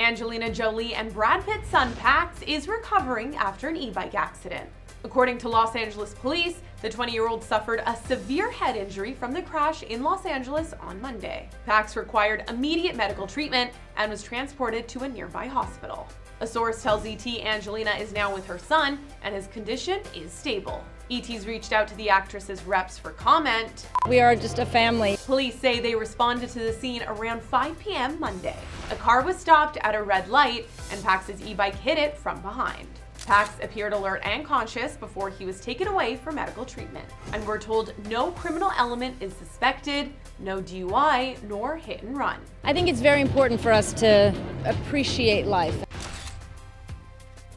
Angelina Jolie and Brad Pitt's son Pax is recovering after an e-bike accident. According to Los Angeles police, the 20-year-old suffered a severe head injury from the crash in Los Angeles on Monday. Pax required immediate medical treatment and was transported to a nearby hospital. A source tells ET Angelina is now with her son and his condition is stable. ET's reached out to the actress's reps for comment. We are just a family. Police say they responded to the scene around 5 p.m. Monday. A car was stopped at a red light and Pax's e-bike hit it from behind. Pax appeared alert and conscious before he was taken away for medical treatment. And we're told no criminal element is suspected, no DUI, nor hit and run. I think it's very important for us to appreciate life.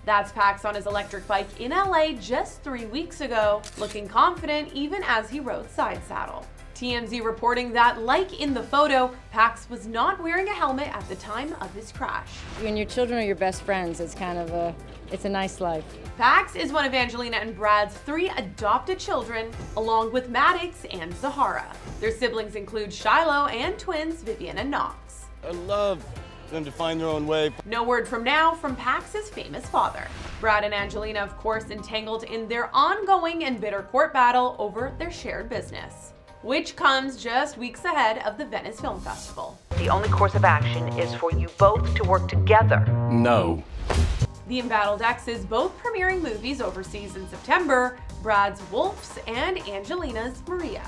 That's Pax on his electric bike in LA just three weeks ago, looking confident even as he rode side saddle. TMZ reporting that, like in the photo, Pax was not wearing a helmet at the time of his crash. When your children are your best friends, it's kind of a, it's a nice life. Pax is one of Angelina and Brad's three adopted children, along with Maddox and Zahara. Their siblings include Shiloh and twins Vivienne and Knox. I love them to find their own way. No word from now from Pax's famous father. Brad and Angelina, of course, entangled in their ongoing and bitter court battle over their shared business, which comes just weeks ahead of the Venice Film Festival. The only course of action is for you both to work together. No. The Embattled Exes both premiering movies overseas in September, Brad's Wolves and Angelina's Maria.